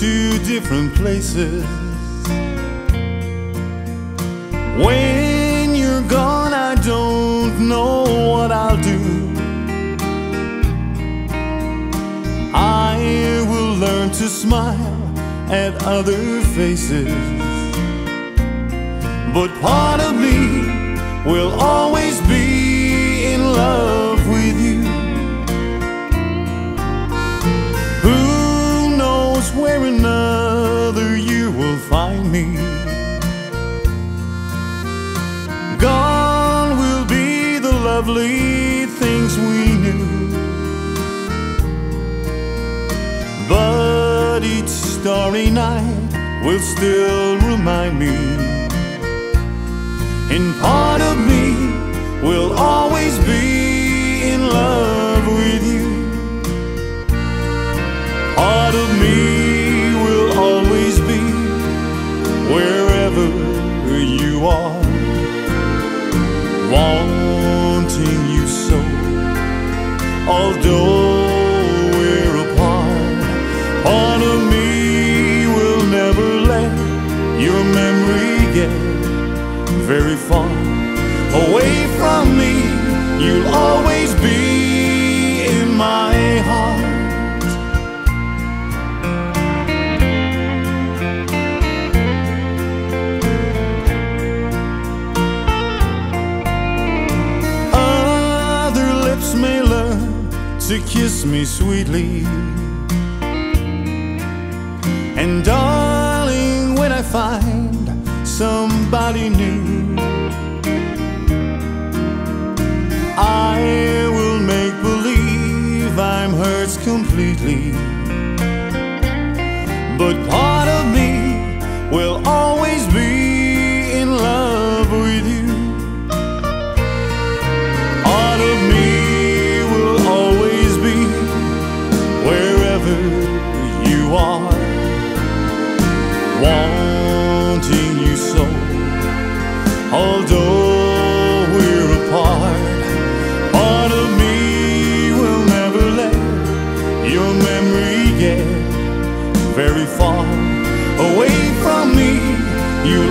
different places. When you're gone, I don't know what I'll do. I will learn to smile at other faces. But part of me will always be me? Gone will be the lovely things we knew. But each starry night will still remind me. And part of me will always wanting you so. Although we're apart, part of me will never let your memory get very far away from me. To kiss me sweetly. And darling, when I find somebody new, I will make believe I'm hers completely. But very far away from me. You'll